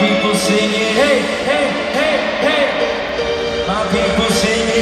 people singing, hey, hey, hey, hey. My people singing.